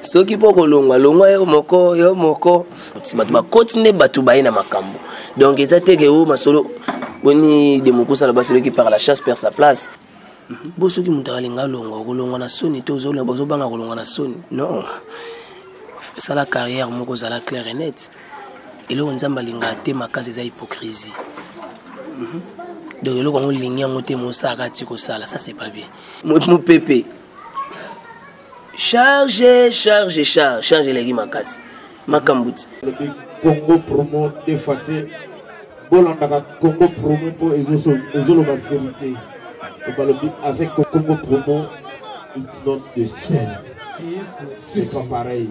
soki mpo kolongwa longwa yo moko yo moko bato bakoti nde bato baye na makambo donc eza te ke o masolo boni de mokusa na basolaki par la chasse perd sa place bo soki moto akalinga longwa okolongwa na soni te ozoloba ozobanga kolongwa na soni non sala carrière moko ozala claire et net eloko nzambe alingaka te makasi eza hypocrisie donc eloko yango olingi yango te mosaka ti kosala ça c'est pas bien mopepe charge charge charge charge eleki makasi makambo ti congo promo defa te bolandaka congo promo mpo ezoloba verité obalobi avec congo promo it's not the same c'est pas pareil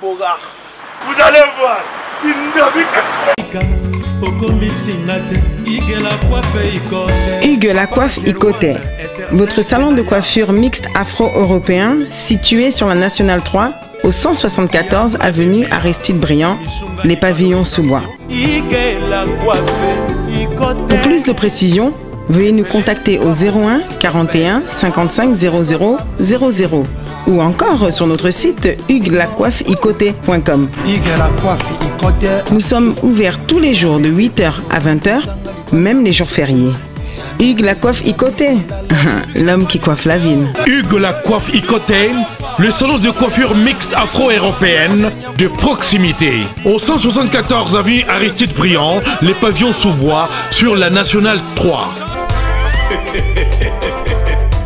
Vous allez voir. Il Hugues la coiffe Icoté. Votre salon de coiffure mixte afro-européen situé sur la Nationale 3 au 174 avenue Aristide Briand, les pavillons sous bois. Pour plus de précisions, veuillez nous contacter au 01 41 55 00 00 ou encore sur notre site huguelacoiffeicoté.com. Nous sommes ouverts tous les jours de 8h à 20h même les jours fériés. Hugues la coiffe Icoté, l'homme qui coiffe la ville. Hugues la coiffe Icoté, le salon de coiffure mixte afro-européenne de proximité. Au 174 avenue Aristide Briand, les pavillons sous bois sur la nationale 3.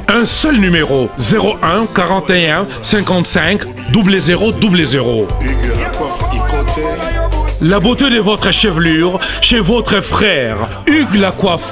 Un seul numéro 01 41 55 00 00. La beauté de votre chevelure chez votre frère Hugues Coiffe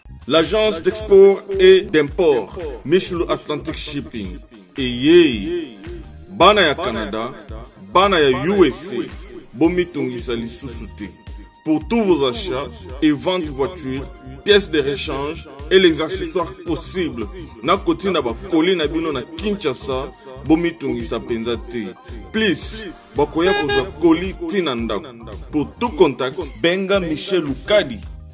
L'agence d'export et d'import Michulu Atlantic Shipping eyei bana ya Canada, bana ya USA bomitungisa lisusu te. Pour tous vos achats et ventes voitures, pièces de rechange et les accessoires possibles, na kotina ba colis na bino na Kinshasa, bomitungisa penza te. Please, bakoya kozwa colis tina ndako. Pour tout contact, benga Michel Lukadi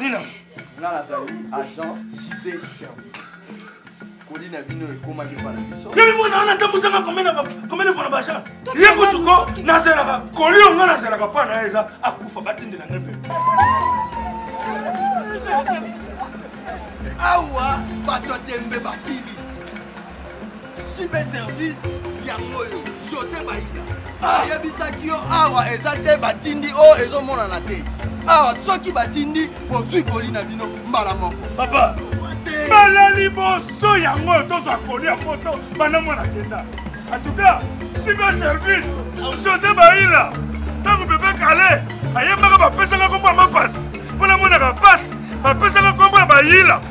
nina nga nazali agent jb service koli na bino ekomaki bana biso yebi mwana wana atambusanga komene mpona baagence ye kutuko nazelaka koli onga nazelaka mpa na ye eza akufa batindela ngai mpe awa bato ya tembe basili sibe service yango oyo josé baida ah. ayebisaki yo awa eza te batindi oyo oh, ezomonana te awa soki batindi bozwi koli na bino mbala moko papa mbala liboso yango oyo tozwa koli ya poto bana mwana kenda antuka sibe service josé baila ntango pepe kale ayembaka bapesaka kombo ya mapasi mpo namonaka mpasi bapesaka kombo ya bayila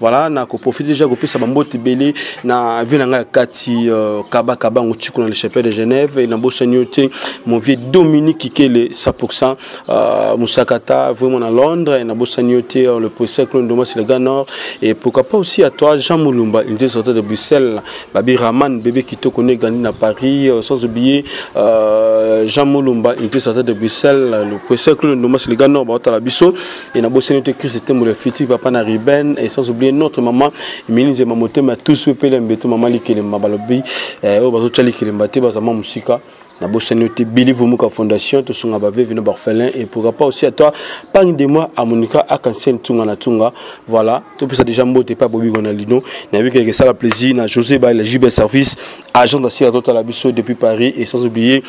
Voilà, na ko profiter déjà ko pesa bambote belé na vie na nga kati euh, kaba kaba ngo tiko na le chapelle de Genève et na bossa nyote mon vieux Dominique Kikele 100% euh, Musakata vraiment na Londres et na bossa nyote euh, le professeur Claude Ndoma c'est le gars nord et pourquoi pas aussi à toi Jean Mulumba il était sorti de Bruxelles Babi Raman bébé qui te connaît grandi na Paris euh, sans oublier euh, Jean Mulumba il était sorti de Bruxelles le professeur Claude Ndoma c'est le gars nord ba la biso et na bosani te Christ Tembo le futur papa na Ruben et sans oublier notre maman Minise Mamotema tous pe pele mbeto maman Likelemba balobi eh oyo bazo tchali Likelemba te bazama musika na bosani te Billy Vumuka Fondation to sunga ba veuve na orphelin et pourquoi pas aussi à toi pang de moi à Monica à Kansen Tunga na Tunga voilà tout ça déjà mbote pas Bobby Gonalino na vu que ça la plaisir na José Bail JB Service agent d'Assia Total Abisso depuis Paris et sans oublier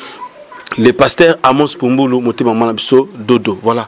le pasteur Amos Pumbulu motema mwana biso dodo voilà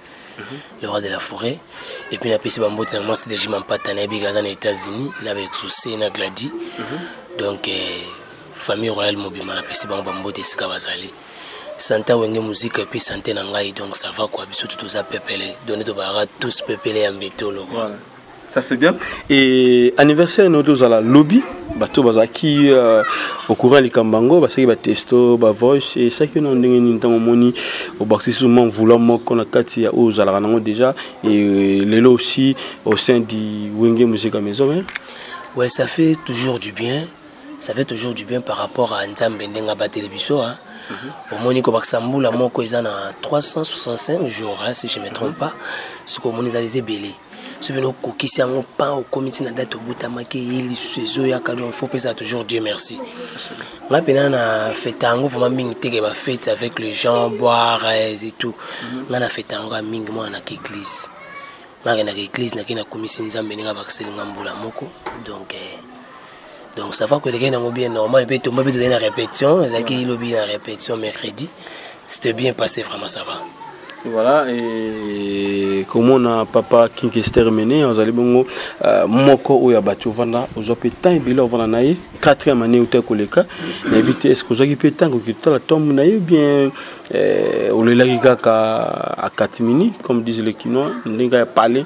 Mhm. le roi de la forêt et puis napesi bambote na mwasi deji mampata nayebi kaza na états-unis na baexaucé na gladi mhm. donc eh, famille royale mobima napesi bango bambote esika bazali santa wenge muzika epuis sante na ngai donc ça va kua biso tu toza pepele done tobalaka tous pepele ya mbetolo ça c'est bien et anniversaire no tozala lobi bato bazalaki euh, au courant likambo yango basaki batesto bavoice esaki no ndenge nini ntango omoni obakisi susu mwa mvula moko na kati ya oyo ozalaka nango déjà et lelo aussi au sein du wenge musica maison hein? ouais ça fait toujours du bien ça fait toujours du bien par rapport à nzambe ndenge abateli biso hein. Mhm. omoni kobakisa mbula moko eza na 365 jours hein, si je me trompe pas soki omoni ezali eza ebele soki bino okokisi yango pa okomi ntina date obutamaki ye lisusu ezoyaka donc faut pesa toujours dieu merci ngai mpena na fete yango vraimen mingi teke bafete avec les gens boire eh, et tout mhm. ngai na fete yango kaka mingi mwana naka église ngai nakendaka église nakei nakumisi nzambe ndenge abakiseli ngai mbula moko donc eh, donc ça va kolekaki nango bien normal mpe tomba mpe tozali na répétition ezalaki lobi na répétition mercredi c'était bien passé vraiment ça va voilà et komona papa king kester mene ozali bongo euh, moko oyo ya bato ovanda ozwa mpe temps ebele ovanda na ye 4 ème année outa koleka nayebi te estce ozwaki mpe ntango okoki totala tombe na ye bien euh, olelaki kaka akatimini comme disent le kinois ndenge ya palais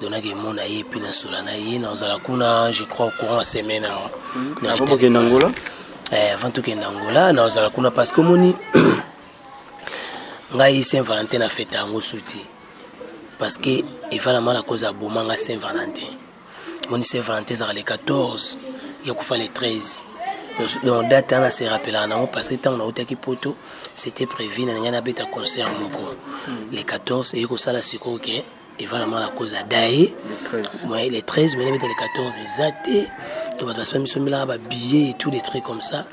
donaki emona ye mpe nasola na ye nazala kuna je crois courant ya semaine awa nakokende angola avant tokende angola nazala kuna parce que omoni ngai saint valentin na fete yango suti parce que evalamana koza aboma ngai saint valentin moni se valentin ezalaka le 14 ya kufa le 13 donc date wana se rappelaka nango parce que ntango nautaki poto c'était prévu na ningani abeta concert moko mm. le 14 eye kosala sikoyo ke evalama na cause ya daye moye le 13 mene beta le 14 eza te to bato basima miso milaka babillet et tout des trucs comme ça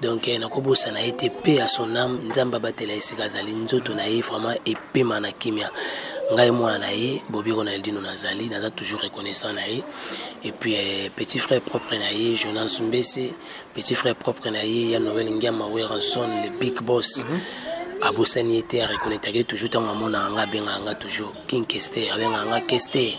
donc eh, nakobosana ye te mpe ya son ame nzambe abatela esika azali nzoto na ye vraiment epema na kimia ngai mwana na ye bobiko na eldino nazali naza toujours reconnaissant na ye epuis eh, petit frère propre na ye jonas mbese petit frère propre na ye ya noel ngiama weranson le big boss mm -hmm. abosani ye te areconnectake toujours ntango amonaka nga abengaka nga toujours king kester abengaka nga kester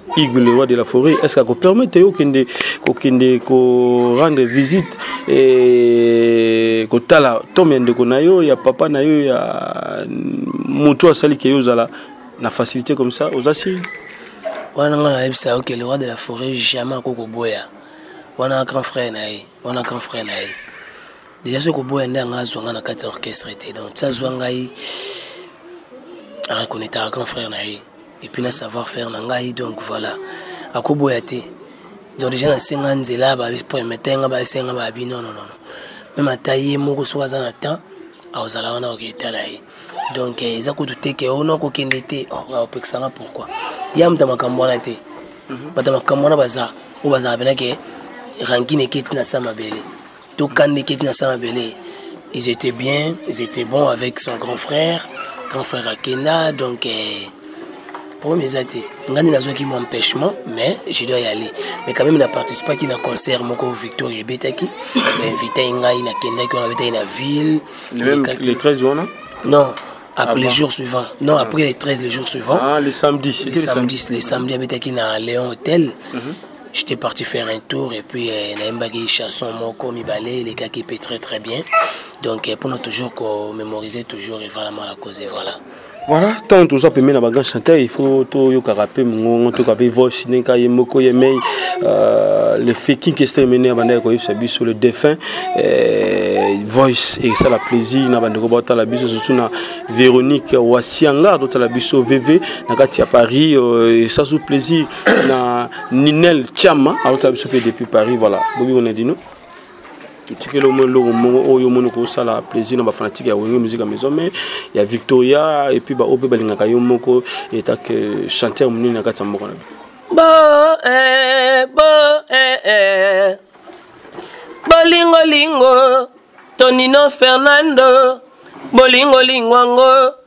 Igle le roi de la forêt est-ce qu'à permettre yo kende ko kende ko rendre visite et ko tala tombe ndeko na yo ya papa na yo ya mutu asali ke yo zala na facilité comme ça aux assis wana nga na yebisa yo ke le roi de la forêt jamais ko ko boya wana grand frère na ye wana grand frère na ye déjà soki koboya nde anga azwa nga na kati ya orchestre te donc ti azwa ngai areconnectaka grand frère na ye et puis na savoir faire na ngai donc voilà akoboya te donc déjà nasenga nzela bapremete nga basenga babi non non non meme ata ye moko soki aza na temps akozala wana oketala ye donc eh, eza kutu te ke ono oh, kokende te opekisa oh, nga pourquoi ya moto makambo wana te mhm. bato makambo wana baza oyo bazala mpenake rankine eketi na sa mabele toka ndeke ti na sa mabele ils étaient bien ils étaient bons avec son grand frère grand frère akenda donc eh, problème eza te ngai nde nazwaki mwa empêchement mais je dois y aller mais quand même na participaki na concert moko victor ebetaki bainvitaki ngai nakendaki wana abetaki na ville le 13 wana non après ah les jours suivants non ah. après les 13 les jours suivants ah, les samedis les samedis les samedis abetaki na léon hôtel mm -hmm. j'étais parti faire un tour et puis euh, nayembaki chanson moko mibale elekaki mpe très très bien donc euh, mpona toujours komémoriser toujours evalamment la cause voilà voilà ntango toza pembe na bagrand chanteur il faut toyokaka mpe mongongo toyoka mpe voice ndenge ye moko ye mei euh, le faking kestemene abandaki koyebisa biso le défunt euh, voice esala plaisir na bandeko baotala biso surtout na véronique wasianga totala biso vv na kati ya paris euh, esasu plaisir na ninel chama aotala biso mpe depuis paris voilà bobi bonadino tikeli omoi eloko moko oyo omoni kosala plaisir na bafanatike ya wenge musique ya maison mais ya victoria epuis baoyo mpe balingaka yo moko etake chanteur monene na kati ya mboka na bi bo eh, bo eh, eh. bolingolingo tonino fernando bolingolingo yango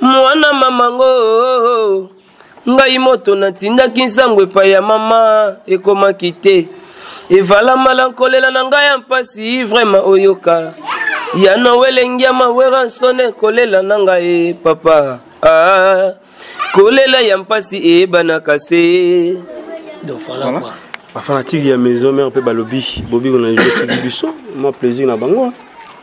mwana mamango ngai moto natindaki nsango epai ya mama ekomaki te evala malankolela na ngai ya mpasi vrema oyoka ya nowelengi ya mawera nsone kolela na ngai papa ah, kolela ya mpasi eyebanaka se bafanatike ya maison mare mpe balobi bobi kona ezotingi biso mwa plaisir na bango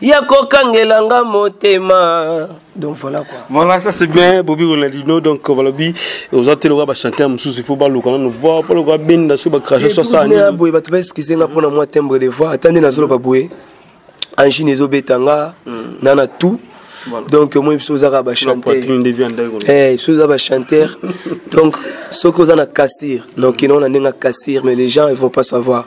ya kokangela nga motema donc voilà quoi voilà ça c'est bien bobi ronaldino donc euh, balobi oza te lokola bachanteur mosusu il faut baluka nano voi fo lokola benda so bacrache so asala boye bato baeskize nga mpona mwa timbre de voi ata nde nazoloba boye angine ezobeta nga mm. na na tout Voilà. donc moi biso ozaka bachanteur eh, biso oza bachanteur donc soki oza na cassir nokino na ndenge ya cassir mais les gens ils vont pas savoir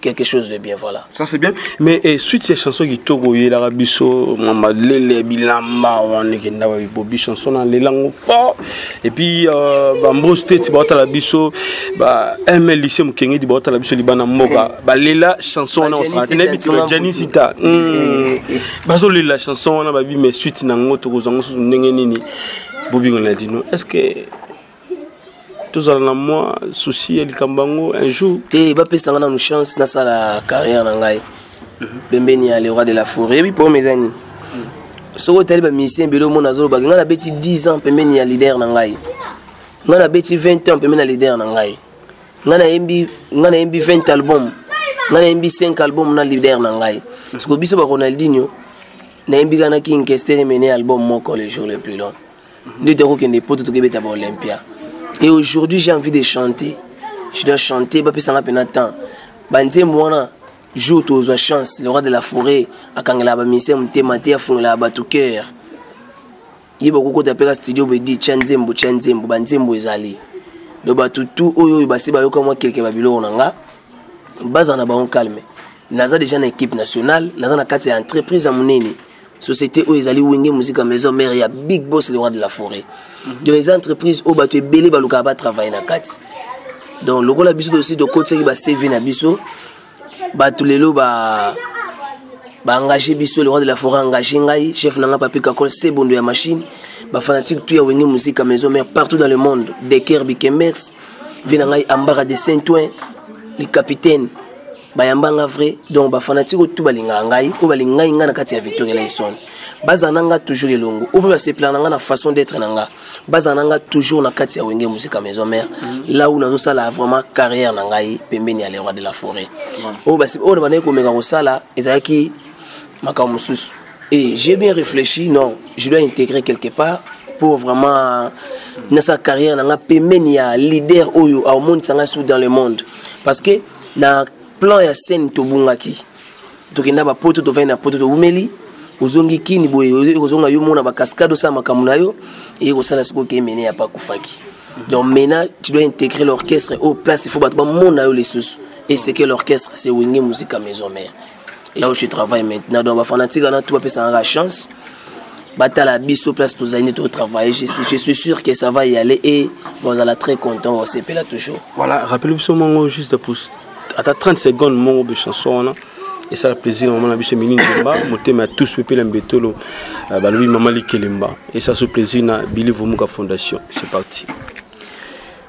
quelque chose de bien voilà ça c'est bien mais eh, suite ya chanson kitoko oyelaka biso mama lele bilamba wana ekenda wa bibobi chanson na lela yango fort et puis euh, bambro state baotala biso ba ml lycée mokengedi baotala biso libana mboka balela chanson wana osala te nayebi tika jani sita hmm. bazolela chanson wana babi mais suite na yango tokozwa yango susu ndenge nini bobi ronaldino est ce que tozala na mwa souci ya likambo yango un jour te bapesa nga nanu chance nasala carrière na ngai pembeni ya le roi de la forêt yebi problème eza nini soki otali bamusicien ebele omona azoloba ngai nabeti 10 ans pembeni ya leader na ngai ngai nabeti 20 ans pembeni ya leader na ngai ngai nayembi ngai nayembi 20 album ngai nayembi 5 album na leader na ngai siko biso baronaldinho nayembi kaka na king kestere mene album moko le jour le plus long nde tokokende poto tokebeta ba olympia et aujourd'hui j'ai envie de chanter je dois chanter bapesanga mpena temps banzembo wana jour tozwa chance le roi de la forêt akangelaka bamisien motema te afungelaka bato cœur ye bakokota mpe ka studio bedi tya nzembo tya nzembo banzembo ezali do bato tu oyo oyo basi bayoka mwa kelke babiloko na nga bazala na bango calme naza deja na équipe nationale naza na kati ya entreprise ya monene société oyo ezali wenge musica maison mare ya big boss le roi de la forêt mhm. donc eza entreprise oyo bato ebele balukaka batravaille na kati donc lokola biso tosi tokotisaki bacv na biso bato lelo ba baengage biso le roi de la forêt engage ngai chef na ngai papi kakol sebondo ya machine bafanatique tu ya wenge musica maison mare partout dans le monde deker bikemex vie na ngai ambara de saint oin le capitaine bayamba nga vrai donc bafanatike oyo tu balingaka ngai oyo balingi ngai ngai na kati ya victoria laison bazala na nga toujours elongo oyo mpe basepela na nga na façon d'être na nga bazala na nga toujours na kati ya wenge musika maison mare mhm. là où nazosala vraiment carrière na ngai pembeni ya leroi de la forêt oyo oh, na bandaki komeka kosala ezalaki makambo mosusu et j'ai bien réfléchi non je dois intégrer quelque part pour vraiment nasala carrière na nga pembeni ya leader oyo aomonisa ngai sous dans le monde parce que na plan ya scène tobungaki tokenda bapoto tovandi na poto towumeli ozongi kini boye ekozonga yo mona bacascade osala makambo na yo eye kosala soki okei mene ya pakufaki donc maintenant tu dois intégrer l'orchestre au place il faut bato bamona yo lisusu et c'est que l'orchestre c'est wenge musica maison mère là où je travaille maintenant donc bafanatique wana tout bapesangaka chance batala biso place tozali nde totravaille je, je suis sûr que ça va y aller et bozala très content bosepela toujours voilà rappele biso mongo juste pour ata 30 secondes mongo be chanson wana esala plaisir mama na biso emili nzemba motema ya tous pepela mbetolo euh, balobi mama likelemba esala so plaisir na bili vomuka fondation c'est parti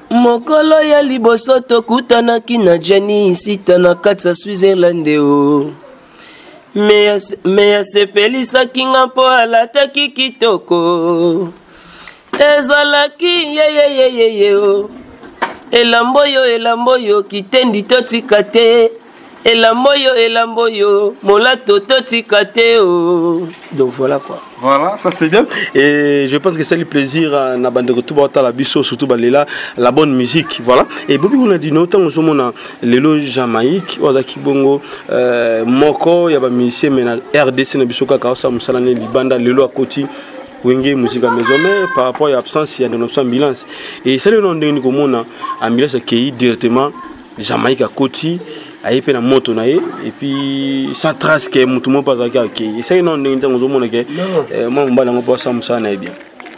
mokolo ya liboso tokutanaki na jani nsita na kati ya switzerland o me asepelisaki nga mpo alataki kitoko ezalaki yeyeyeyeye o elambo yo elambo yo kitendi totika te elambo yo elambo yo molato totika te o donc voilà quoi voilà ça c'est bien et je pense que esali plaisir euh, na bandeko to baotala biso surtout balela la bonne musique voilà et bobi kuna dino ntango ozomona lelo jamaïque oyo azalaki bongo euh, moko ya bamusicien mai na rdc na biso kaka osala mosala ne libanda lelo akoti wenge musique ya maison mais par rapport ya absence ya ndenoso ambulance esali yo na ndenge nini komona ambulance akei directement Jamaïque akoti aye mpe na moto na ye epuis sans trace ke motu moko mpe azalaki akei esali nao ndenge ntango ozomona ke eh, mwana mobali yango mpo asala mosala na ye bien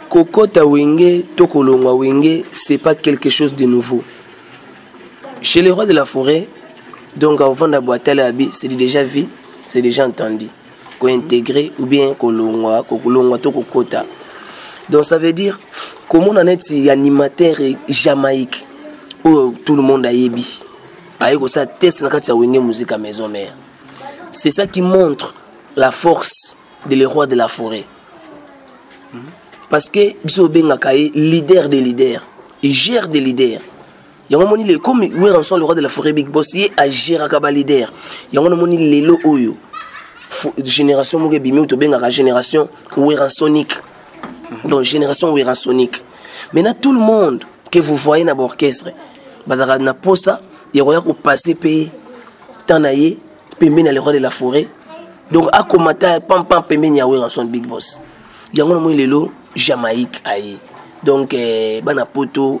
kokota wenge to kolongwa wenge c'est pas quelque chose de nouveau chez le roi de la forêt donc avanda boatala abi c'est déjà vie c'est déjà entendu kointegre ou bien kolongwa kolongwa to kokota donc ça veut dire komona neti animateur jamaïque oyo tout le monde ayebi aye kosala test na kati ya wenge musique ya maison mère c'est ça qui montre la force de le roi de la forêt parce que biso obengaka ye leader de leader gère de leader yango omoni le comme weranson le roi de la forêt big boss ye agéraka baleader yango namoni lelo oyo génération moko ebimi oyo tobengaka génération weransonique donc génération weransonique maintenant tout le monde que vous voyez na baorchestre bazalaka na posa ya koya kopasse mpe temps na ye pembeni ya le roi de la forêt donc akomata pampam pembeni ya weranson big boss yango namoni lelo jamaïque aye donc eh, bana poto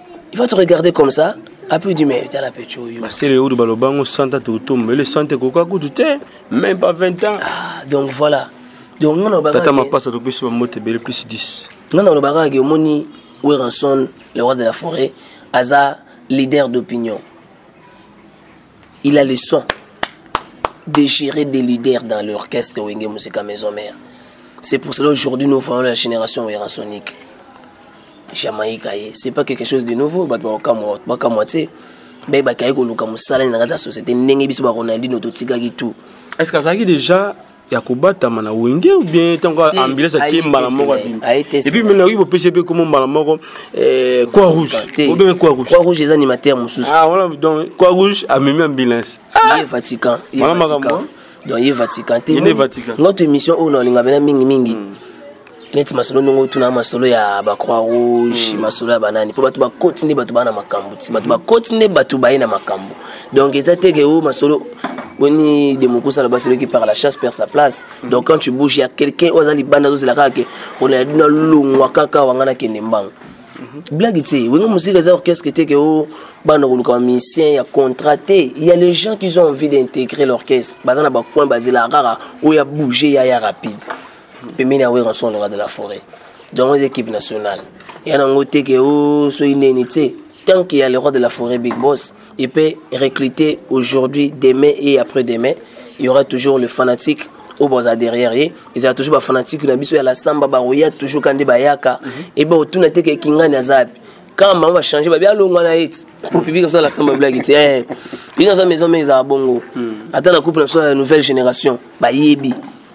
il va te regarder comme ça apres di mais tala pece oyo basele oyo balobango santa totomba ele santa ekoka kutu te même pas 20 ans ah, donc voilà donc nga nalobaka tata mapasa topesi bambote ebele plus 10 nga nalobaka ke omoni weranson le roi de la forêt aza leader d'opinion il a le soin de gérer des leaders dans l'orchestre Wenge Musica Maison Mère. C'est pour cela aujourd'hui nous voyons la génération Werasonic. Jamaïque, c'est pas quelque chose de nouveau, mais bakaki koluka mosala na kati ya société ndenge biso baronaldino totikaki tout est ce que azalaki déjà ya kobatama na wenge ou bien ntango ambulance atie mbala moko epuis mena oki bopesi mpe komo mbala moko eh, croix rouge obenge croix rouge croix rouge eza animateur mosusu ah, wana donc croix rouge amemi ambulance ah! ye vatican wana makambo donc ye vatican te ngoto émission oyo nalinga mpena mingimingi hmm. neti masolo ndenge otuna masolo ya bacroix rouge mm. masolo ya banani mpo bato bakoti nde bato baa na makambo ti bato bakoti nde bato baye na makambo donc eza te ke o oh, masolo boni de mokusa aloba celui qui par la chasse perd sa place mm. donc quand tu bouge ya quelqu'un oyo aza libanda azozela kaka ke ronaldo oh, nalongwa kaka wanga nakende mbango mm-hmm. blague te wenge mosika eza orchestre te ke o oh, bana koluka bamisien ya contrat te ya les gens qui ont envie d'intégrer l'orchestre baza na bacoin bazela kaka oyo ya bouge ya ya rapide pembeni ya werrason loka de la forêt donc oza équipe nationale ya nango te ke o oh, soki nini te tant qu'il y a le roi de la forêt big boss il peut recruter aujourd'hui demain et après demain il y aura toujours le fanatique oyo baza derrière ye ezala toujours bafanatique na biso ya la samba bakoya toujours ka nde bayaka mhm. ebe otuna te ke kingani aza api kama bango bachange babi alongwa na ye ti po public na biso la samba bilaki ti eh, public na biso maison me ezala bongo hmm. ata na couple na biso ya nouvelle génération bayebi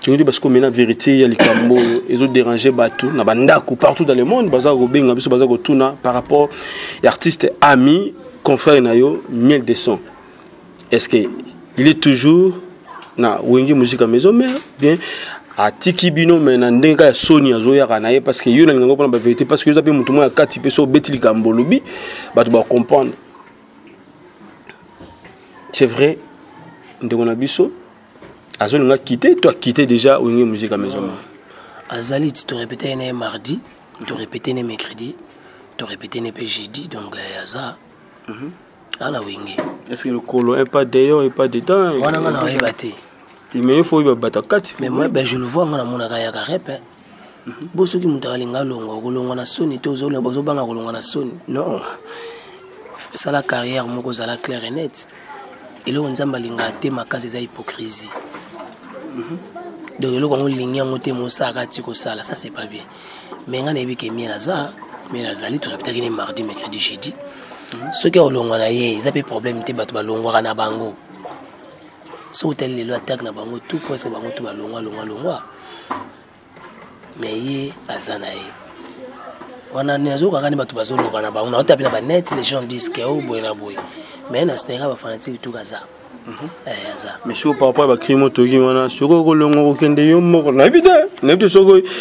toyebi basiko mena verité ya likambo oyo ezo déranger bato na bandako partout dans le monde baza kobenga biso baza kotuna par rapport ya artiste ami confrère na yo miel de son est ce que il est toujours na wenge musique ya maison mère bien atiki bino me na ndenge kaka ya soni azoyaka na ye parce que yo nalinga ngo mpona bavérité parce que oza mpe motu moko ya kati mpe so obeti likambo olobi bato bacomprendre c'est vrai ndeko na biso azolinga kite to akite déjà oyenge musique ya maison mère azali ti torepete ye na ye mardi torepete ne mercredi torepete ne mpe jeudi donc eh, aza mhm. ala wenge est ce que lokolo un pas dehors et pas dedans wana nga na oyeba te mais il faut oyeba bata kati mais moi ben je le vois nga namonaka yaka repe bo soki moto akalinga alongwa okolongwa na soni te ozobanga kolongwa na soni non sala carrière moko ozala claire et net eloko nzambe alingaka te makasi eza hypocrisie mhm. donc eloko yango olingi yango te mosalaka ti kosala ça c'est pas bien mais ngai nayebi ke miel aza miel azali tozabitaki ne mardi mercredi jeudi mhm. soki akolongwa na ye eza mpe problème te bato balongwaka na bango soki otali lelo atake na bango tout presque bango tout balongwa longwa longwa me ye aza na ye wana nazokanga nde bato bazoloba na bango naotapi na banet les gens disent ke o oh, boye na boye me na sneka bafanatique tout aza mhm. eh, aza mais soki par rapport ya bacrime otoki wana soki okolongo kokende yo moko nayebi te nayebi te soki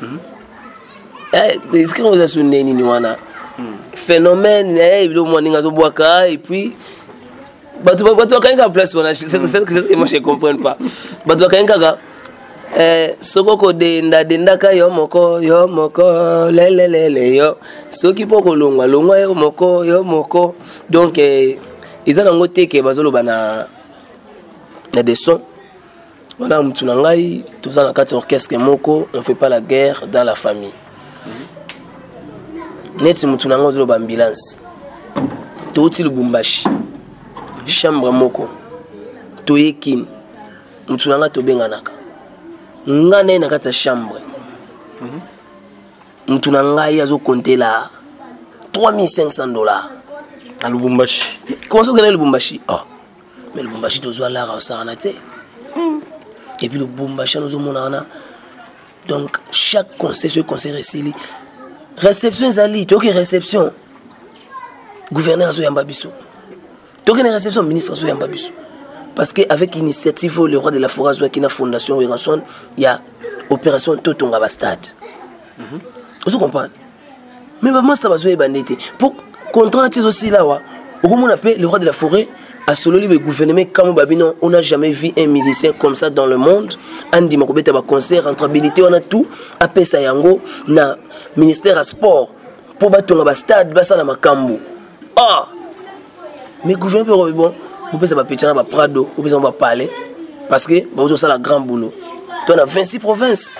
hmm? eh, esika oza so nde nini wana hmm. phénomène eh, ebilo mwa ndenge azobwaka et puis bato bakangi kaka place wana hmm. moi je comprendre pas bato bakangi kaka Eh, soki okodenda dendaka yo moko yo moko lelelele yo soki mpo okolongwa longwa yo moko yo moko donc eh, eza nango te ke bazoloba na na de son wana mutu na ngai toza na kati ya orchestre moko on fait pas la guerre dans la famille neti mutu na ngai ozoloba ambulance touti lubumbashi chambre moko toye kini mutu na ngai tobenganaka ngai naye na kati ya chambre mutu na ngai azokontela 3500 dollars na lubumbashi komanso okenda lubumbashi oh. mais lubumbashi tozwa lara osakana te hmm. et puis lubumbashi ana ozomona wana donc chaque conseil soki conseil esili réception ezali toyoki réception gouverneur azoyamba biso toyoki na réception ministre azoyamba biso parce que avec initiative le roi de la forêt azwaki na fondation werrason ya opération totonga bastade mhm. ozo comprendre mais bamasta bazoyeba nde te mpo contrat nati ezosila awa okomona mpe le roi de la forêt asololi be gouvernement ekamwe babino on a jamais vu un musicien comme ça dans le monde andima kobeta baconcert entre habilité wana tout apesa yango na ministère ya sport mpo batonga bastade basala makambo ah mais gouvernement mpe okobi bon bopesa bapetia na baprado bopesa yango bapale parce que bauti kosala grand boulot to na 26 province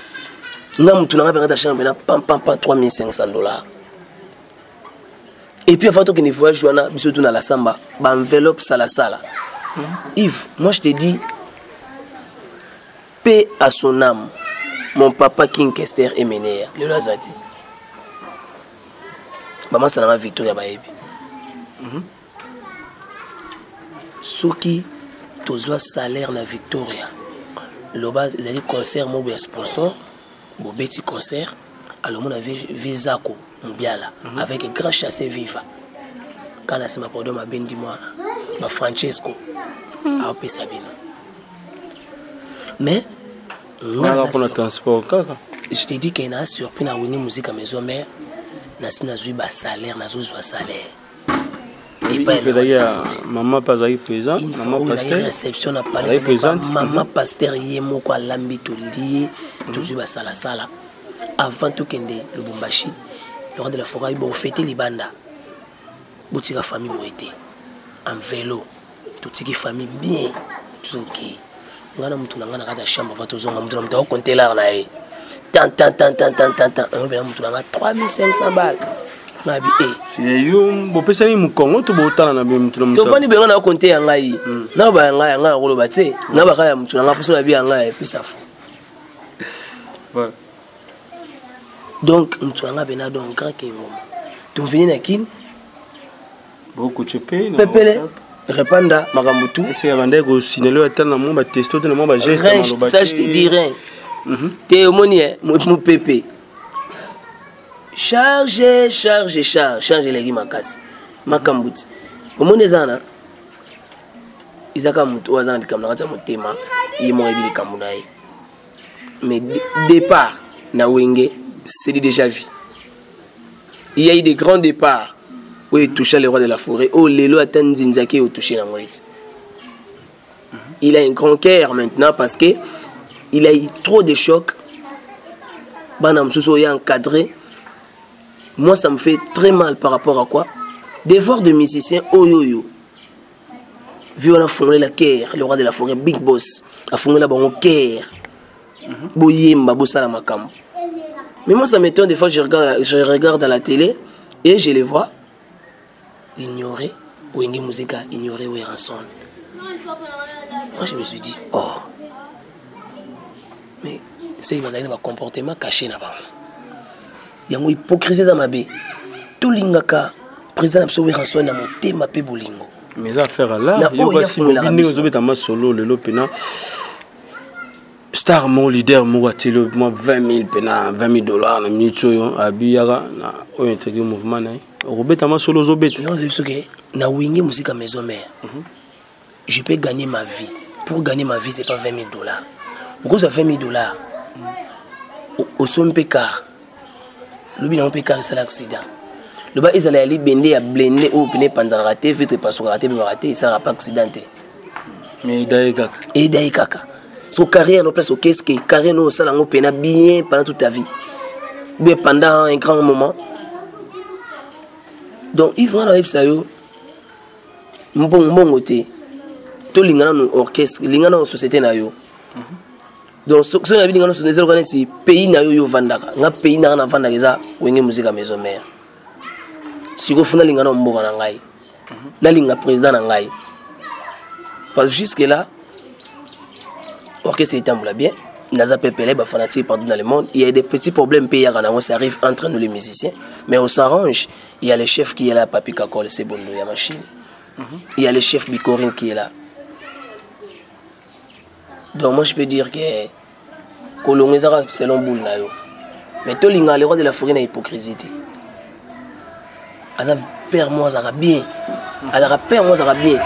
nga motu na nga mpengata chambre mpena pampampa 3500 dollars epuis afa tokende voyage wana biso tu na la samba baenveloppe salasala ive moi je te dis paix à son âme mon papa king kester emeneya lelo aza te bamasta na nga victoria bayebi mhm. soki tozwa salaire na victoria loba ezali concert moko ya sponsor bobeti concert alomona vizako mubiala mm -hmm. avec grand chasse viva kana nsima podo mabendi mwa bafrancesco mm -hmm. aopesa bino mais nanga mpona transport kaka je te dis que na surpris na wini muzika maison mère nasi nazwi basalaire nazozwa salaire ezalaki ya mama mpe azalaki présent mama pasteur réception na palais présente mama pasteur ye moko alambi tolie tozwi basalasala avant tokende lubumbashi le roi de la forai bofete libanda botika famille boye te en velo totiki famille bien tozokei ngai na motu na ngai na kati ya chambre va tozonga motu na motu akokontelare na ye tantantantantantantan oyobela motu na ngai 3500 bale nabi e yo bopesani mokongo to botala na tovandi benga na konte ya ngai hmm. na baya ngai ya ngai nakoloba te na baka ya motu na ngai mposo na bi ya ngai epesa fo donc moto na ngai pena donc grand kingoma tumvini na kin pepele repanda makambo tu ese ya bandai kosinelo ata na mwa batesto te na mwa bageste maloba sage te dirin mhm. te omoni eh, mopepe charge charge charge charge eleki makasi makambo ti omoni eza na ezaka moto oyo aza na likambo na kati ya motema ye moko ayebi likambo na ye mais départ na wenge c'est du déjà vu il y a eu des grands départs oyo etoucha le roi de la forêt oyo oh, lelo ata nzinzaki otouche yango ete il a un grand cœur maintenant parce que il a eu trop de chocs bana mosusu oyo encadré moi ça me fait très mal par rapport à quoi devoir de musicien oyo oh, oyo viwana afungolela ker le roi de la forêt big boss afungolela bango ker mhm. boyemba bosala makambo mais moi ça m'étonne des fois je regarde, je regarde à la télé et je les vois ignorer wenge muzika ignorer weranson moi je me suis dit oh mais seki bazali na bacomportement caché na bango yango hypocrisie eza mabe tolingaka président na biso weranson na motema mpe bolingo mais eza affaire ala yoka simobi ndenge ozobeta masolo lelo mpena star moko leader moko ateli mwa 20 000 mpena 20 000 dollars na minute oyo abiyaka na oyo integre mouvement na ye okobeta masolo ozobeta soki na wingi mosika maison mare mhm. je peux gagner ma vie pour gagner ma vie c'est pas 20 000 dollars okozwa 20 000 dollars osombi mpe car lobi nango mpe car esala accident loba ezala ya libende ya blende oyo pene epanzanaka te vitre epasukaka te bimaka te esalaka mpe accident te edaye kaka edaye kaka so carrière no place okeske carrière no osala yango mpena bien pendant toute ta vie ou bien pendant un grand moment donc ivre wana ayebisa yo mbongo mbongo te tolinga nanu orchestre linga nanu société na yo donc soki nayebi linga nanu eza loka neti pays na yo yo ovandaka nga pays nanga navandaka eza wenge muzika maison mare sikoyo funa linga nanu mboka na ngai nalinga président na ngai parce jusque là orchestre etambola bien naza pepele bafanatique partout dans le monde il y a des petits problèmes mpe eyaka nango ça arrive entre nous les musiciens mais on s'arrange Il y a le chef qui est là, Papi Kakol, c'est bon, il y a machine. Mm -hmm. Il y a le chef Bicorin qui est là. Donc moi je peux dire que kolongo ezaka selon boule na yo mais tolinga le roi de la forêt na hypocrisie te aza père mo azalaka bien azalaka père mo azalaka bien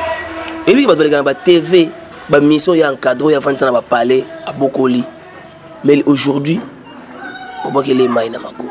eyebi bato baleka na batv bamission ya encadre oyo afandisa na bapalais abokoli mais aujourd'hui obwaki ele mai na makolo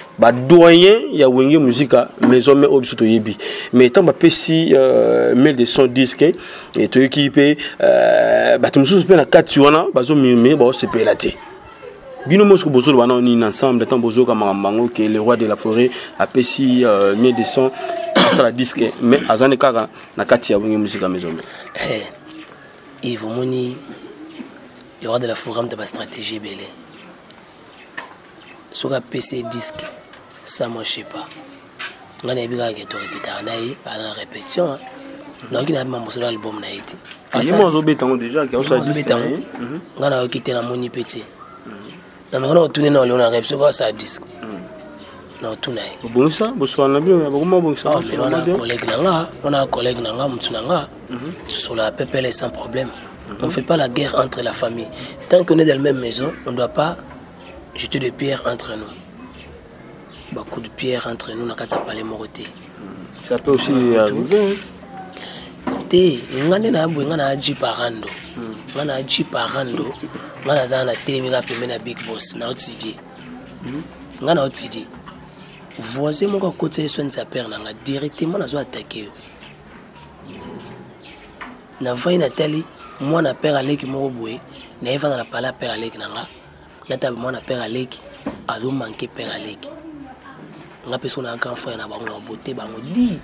ba doyen ya wenge musica maison mais obiso toyebi mais tant ba pesi euh, mail de son disque et to équipe euh, ba tout mususu pe na kati wana bazo mimi ba sepela te bino mosiko bozo bana ni ensemble tant bozo ka makambo que le roi de la forêt a pesi euh, mail de son ça la disque mais azane kaka na kati ya wenge musica maison mais eh, il faut moni le roi de la forêt de ba stratégie belé soki apesi ye diske sa moi je sais pas ngai nayebi kaka ke torepetaka na ye aza na répétition nayoki nayebi mamosolo ya album na ye te azobeta yango ngai nayoki te namoni mpe te na mekona otune na olio na rep soki asa diske na otuna ye obongisa boswana na bino bakoma obongisa ah, wana collègue na nga wana collègue na nga motu na nga mhm. tosolaka pepele sans problème mhm. on fait pas la guerre entre la famille tant qu'on est dans la même maison on doit pas jeter de pierre entre nous ba coup de pierre entre nous na kati ya palais moko te ça peut aussi arriver te nga nde naboye nga na ji parando hmm. nga na ji parando nga naza na telemi kaka pembe na big boss na otidi hmm. nga na otidi voisin moko akotisa ye soinisa père na nga directement nazo atake yo navai natali mwana père aleki moko boye naye vanda na pala père aleki na nga yata mwana père aleki azo manquer père aleki nga mpe sona grand frère na bango na bote bango di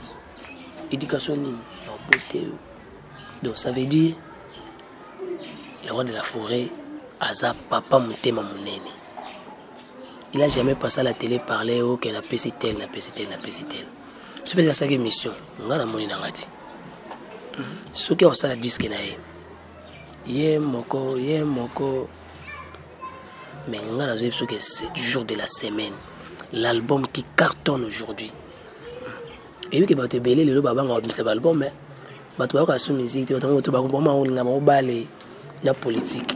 éducation nini na bote yo donc ça veut dire le roi de la forêt aza papa motema monene il a jamais passé à la télé parler oke oh, napesi tel napesi tel napesi tel soki mpe asalaki émission nga namoni na nga ti soki aosala diske na ye ye moko ye moko mais nga nazoyebi soki c'est du jour de la semaine l'album qui cartonne aujourd'hui eyebi ke bato ebele lelo babanga babimisa baalbum eh. bato bayoka so musique te bato yango bato bakolinga bango bale na politique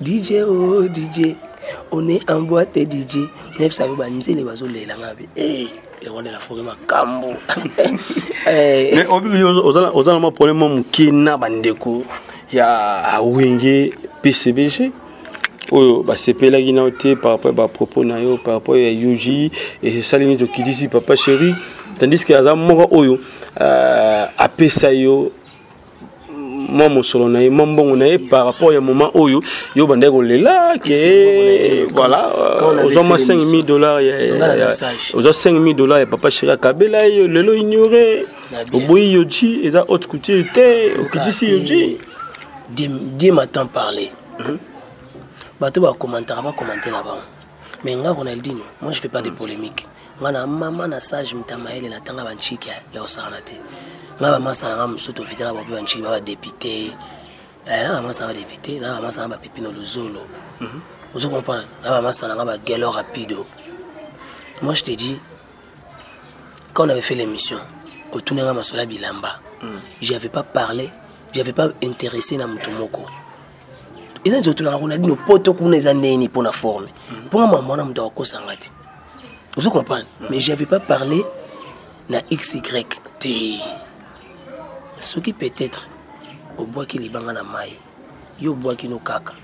DJ oh DJ on est en boîte DJ nayebisa yo banzele bazolela nga be eh yango nde nafoki makambo eh. mais obi oza na mwa problème mwa moke na bandeko ya awenge pcbg oyo basepelaki nao te par rapport ya bapropos na yo par rapport ya yuji esali nini tokitisi papa chéri tandis ke aza moko oyo euh, apesa yo mwa mosolo na ye mwa mbongo na ye par rapport ya moment oyo yo bandaki kolela ke voilà ozwa mwa 5000 dollar ozwa 5000 dollar ya papa shira kabela yo lelo ignore oboyi yoji eza haute couture te okitisi yoji die m'attend parler mhm. bato bakomantaka bakomante na bango mais nga ronaldino moi je fais pas de polémique nga na mama na sage mtamayele natanga banchiki ya kosakana te nga bamasta na nga mosusu tovita na bape banchiki baba depute eh, na bamasta na badepute na bamasta na bapepino luzolo mhm. ozo comprendre na bamasta na nga bagelo rapido moi je te dis quand on avait fait l'émission otuna nga masolo ya bilamba mm. j'avais pas parlé j'avais pas intéressé na moto moko eza nzela otulaka kuna dino poto kuna eza ndeni mpo na forme mpo nga mama mwana moto akokosanga te ozo comprendre mais j'avais pas parlé na xy te soki peut-être obwaki libanga na mai yo obwaki no kaka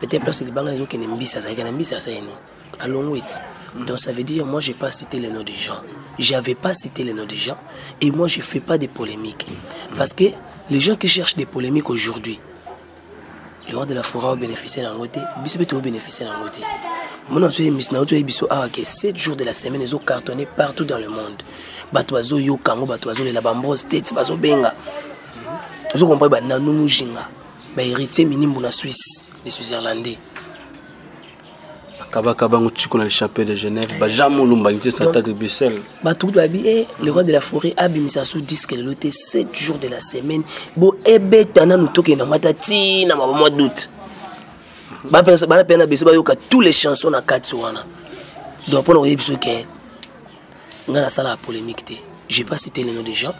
peut-être place libanga ezokende mbisi azalaki na mbisi asali nini alongwe ti donc ça veut dire moi j'ai pas cité les noms des gens j'avais pas cité les noms des gens et moi je fais pas des polémiques parce que les gens qui cherchent des polémiques aujourd'hui le roi de la forêt obénéficier na yango te biso mpe toobénéficier na yango te mona ozo emission na yo toyebi biso awa ke 7 jours de la semaine ezo cartonne partout dans le monde bato bazoyoka yango bato bazolela bambrose tete bazobenga ozo comprendre bananu mujinga bahéritier minimbu na suisse les switzerlandais kabaka bango tiko na champion de genève bajean molumba nite santa de bessel bato kutu babi e le roi de la forêt abimisa so disque lelo te 7 jours de la semaine bo ebeta nanu tokende yango ata ti na mabamwa doute bana pena beso bayoka tous les chansons na kati wana donc mpo na koyebi biso ke nga nasalaka polémique te j'ai pas cité le nom des gens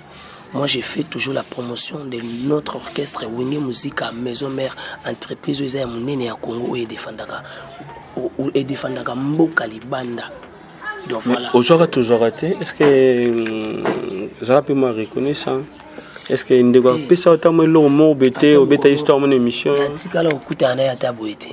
moi j'ai fait toujours la promotion de notre orchestre wenge musica maison mère entreprise oyo eza ya monene ya congo oyo edefandaka edefandaka mboka libanda donc voilà ozwaka tozwaka te est ce que euh, ezala mpe mwa reconnaissant est ce que ndeko apesa yo ntango eloko moko be te obeta histoire mona émission natikala kokutana na ye ata boye te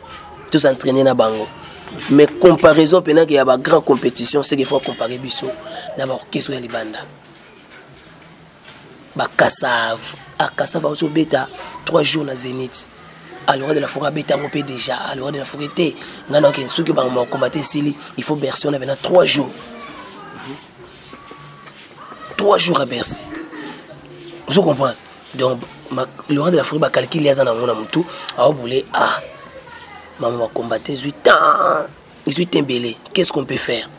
To s'entraîner na bango. Mais comparaison pena que ya ba grand compétition, c'est qu'il faut comparer biso na ba orchestre ya libanda. Ba Kassav, a Kassav ozo beta 3 jours na Zenith. à l'orée de la forêt abeta yango mpe déjà à l'orée de la forêt te ngai naoke soki bango makombata esili il faut bercy on abena 3 jours 3 jours à bercy ozo comprendre donc le roi de la forêt bakalkile ye aza na yango na motu aobule ah mama bakombate ezwi tan ezwi te mbele qu'est ce qu'on peut faire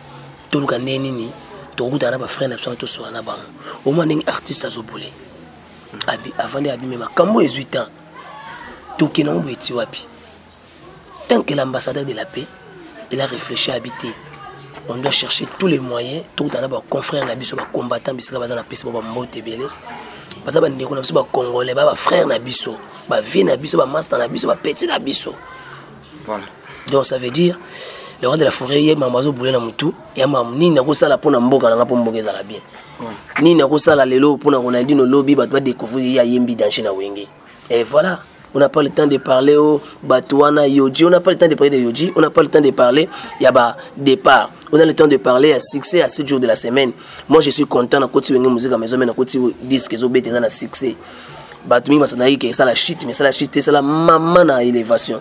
toluka ndenge nini tokokutana na bafrère na biso yango toswana na bango omwa ndenge artiste azobule avandi abime makambo ezwi tan tokende yango boye ti wapi tant que l'ambassadeur de la paix il a réfléchi à habiter on doit chercher tous les moyens tokutana na baconfrère na biso bacombattant bisika baza na pesi ba bambote ebele baza bandeko na biso bacongolais ba bafrère na biso bavie na biso bamasta na biso bapeti na biso voilà. donc ça veut dire le roi de la forêt ye mama azobule na motu ya mama nini nakosala mpo na mboka na nga mpo mboka ezala bien nini nakosala lelo mpo na ronaldino lobi bato badécouvrir ye ayembi danger na wenge Et voilà, on n'a pas le temps de parler au Batouana Yoji, on n'a pas le temps de parler de Yoji, on n'a pas le temps de parler Yaba départ. On a le temps de parler à succès à 7 jours de la semaine. Moi je suis content na koti wengi musique à maison mais na koti disque zo bete na succès. Bato mingi basanayi ke sala shit mais sala shit te sala maman na élévation.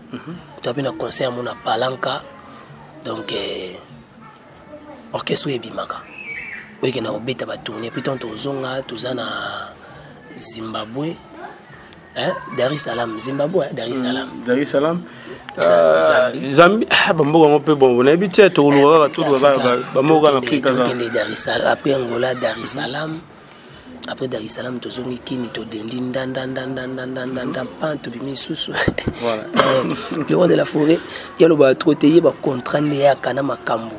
Mhm. Tabi na concert yango na Palanca. Donc eh, orchestre oyo ebimaka. Oyekenda kobeta ba tournée puis tant tozonga toza na Zimbabwe. Hein? Dar es Salaam, Zimbabwe, hein? Dar es Salaam. Mm, Dar es Salaam. zambi ah, ah, bamboka yango mpe bongo nayebi te tokoluka kaka toluka kaka bamboka na afrika kende darisal après angola darisalaam après Dar es Salaam tozongi kini todendi ndandandandandandanda mpan tobimi lisusu le roi de la forêt yaloba trop te ye bacontra nde yaka na makambo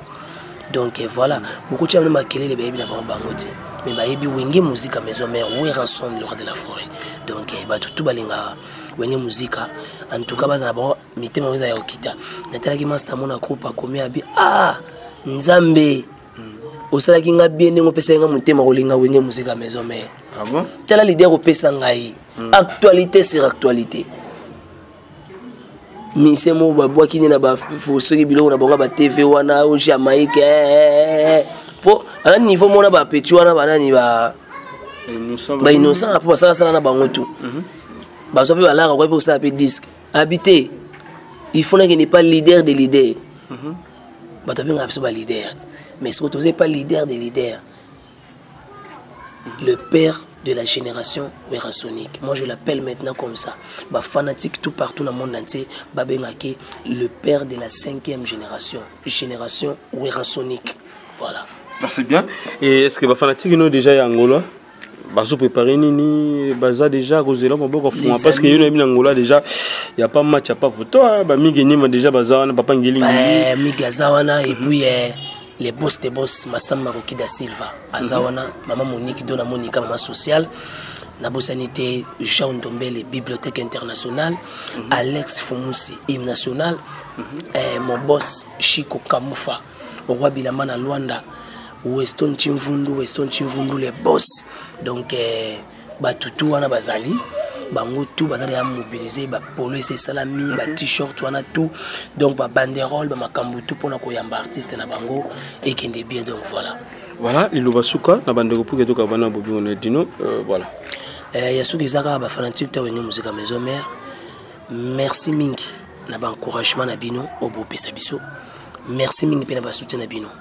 donc eh, voilà bokotia bana makelele bayebi na bango bango te mais bayebi wenge muzika maison mère weranson le roi de la forêt donc eh, bato tu balingaka wenge muzika en tout cas baza na bango mitema oyo eza ya kokita natalaki masta mona groupe akomi abi ah nzambe osalaki nga bien ndenge opesaki nga motema kolinga wenge mosika maison mare ah bon? tala lide ya kopesa ngai hmm. actualité sur actualité mise moko babwaki nde na basoki biloko na bango ba tv wana o jamaïque eh, eh, eh, mpo ana niveau mona bapeti wana banani ba bainnocent mpo basalasala na bango tu mhm. bazwa mpe balaka koya mpe kosala mpe disque abi te il faut nakende pas leader de leader mhm. bato babengaka biso ba leader mais soki toza epa leader de leader le père de la génération werasonique moi je l'appelle maintenant comme ça bafanatique tout partout na monde entier babengaki le père de la cinquième génération génération werasonique voilà ça c'est bien et est ce que bafanatique ino déjà ya angola bazo préparer nini baza déjà kozela maboko afuma parce que yo nayebi na ngola déjà ya pas match ya pas photo ah, bamigi nima déjà baza wana papa ngelingi eh, migi aza wana et puis eh, le boss de boss masamba roki da silva aza mhm. wana mama moniki do na monika mama sociale nabosani te jean ndombele bibliothèque internationale mhm. alex fumusi hymne national mhm. eh, mon boss chico kamufa roi bilamba na luanda weston chimvundu weston chimvundu le boss donc eh, bato tu wana bazali bango tout baza deya mobilise bapolo esi esalami mhm. ba-t-shirt wana tout donc babanderole bamakambo tout mpona koyamba artiste na bango ekende bien donc voilà voilà liloba suka na bandeko mpo ketoka bana bobingo na dino euh, voilà eh, ya suka eza kaka bafanatique to wenge mosika maison mare merci mingi na baencouragement na bino oyo bopesa biso merci mingi mpe na basoutien na bino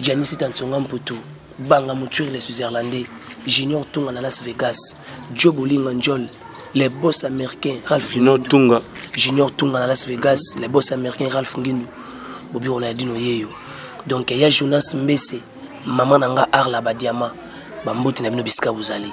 Janice Tansonga Mputu, Banga Mutuiri les Switzerlandais, Junior Tunga na Las Vegas, Joe Bolinga Njol, les boss américains Ralph Junior Tunga, Junior Tunga na Las Vegas, les boss américains Ralph Ngindu, Bobi Ronaldinho yeyo. Donc il y a Jonas Mbese, maman nanga Arla Badiama, bamboti na bino bisika bozali.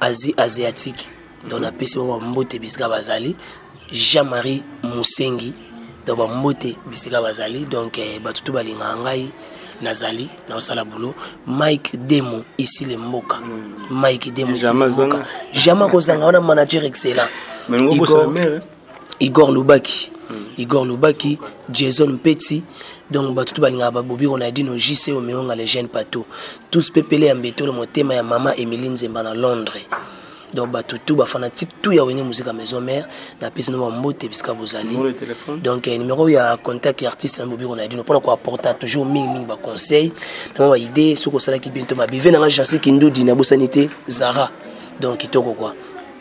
asie asiatique donc napesi bango bambote bisika bazali jean marie mosengi donc bambote bisika bazali donc eh, bato tu balingaka ngai nazali naosala boulot mike demo isi le mboka mike demo isi le mboka jamais kozanga wana manager excellent mais ngoko sa mère igor lobaki igor lobaki jason mpeti donc bato tu balingaka babobi ronaldino jc omeonga le jeune pato tous pepele ya mbetolo motema ya mama emili nzemba na londres donc bato tu bafanatique tu ya wenge mosika maison mare napesi nao bambote bisika bozali donc eh, numero ya contact ya artiste na bobi ronaldino mpona koapporta toujours mingimingi baconseil na mwa baidee soki osalaki biento mabe ve nanga jansi kindudi nabosani te zara donc kitoko kua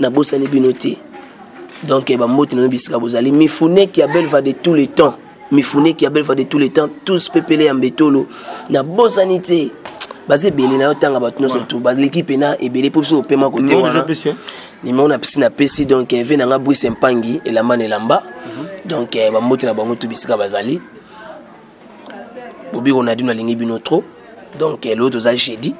nabosani bino te donc bamboti na yo bisika bozali mifuneki ya belva de tous les temps mifuneki ya belva de tous les temps tous pepele ya mbetolo nabosani te baza ebele na yo ntanga bato nyonso tu baleki mpena ebele mpo biso opema kote wana nimero na pesi na pesi donc eh, ve na nga brise mpangi elamba na elamba mhm. donc eh, bamboti na bango tu bisika bazali bobi ronaldino alingi bino trop donc eh, lelo toza jeudi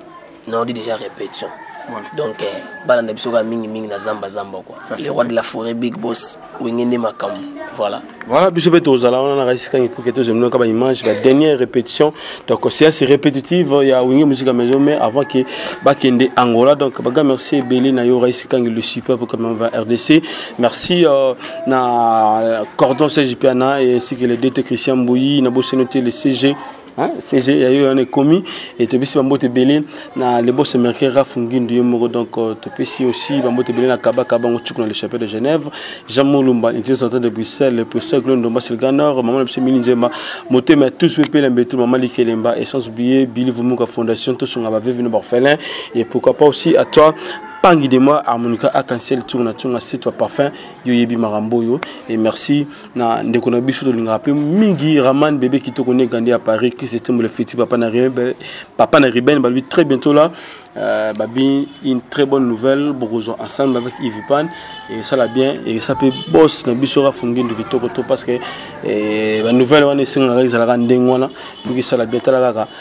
na odi déjà répétition Voilà. donc eh, bana na biso kaka mingimingi na zamba zamba kua le roi de la forêt big boss wenge nde makambo voilà voilà biso mpe tozala wana na kasikangi puke tozemino kaka baimage badenière répétition donc séance répétitive ya wenge musika maison mais avant ke bakende angola donc baga merci ebele na yo raisikangi le super po kama va rdc merci euh, na cordon serge piana ainsi que le dt christian mboyi na boseno te le cg Hein, CG ya yo wana ekomi etobisi bambote ebele na lebos américain raf ngindu ye moko donc euh, topesi aussi bambote ebele na kabaka bango tsuku na le chapelle de genève jean molumba intin central de bruxelles professeur claude ndomba silganor mama na biso mini nzemba motema ya tous mpe pela mbetu mama likelemba et sans oublier billy vumuka fondation tosunga baveve na baorphelin et pourquoi pas aussi à toi pangi de moi harmonica a cancel tour na tonga site parfum yo yebi makambo yo et merci na ndeko na biso tolingaka mpe mingi raman bebe kitoko ne gandi à paris christ etembo le feti papa na riben papa na riben balobi très bientôt là euh, babi une très bonne nouvelle bokozwa ensemble avec ivipan esala bien esa mpe bos na biso rafungindo kitoko to parce que banouvelle wana esengaka ezalaka ndenge wana donc esala bien tala kaka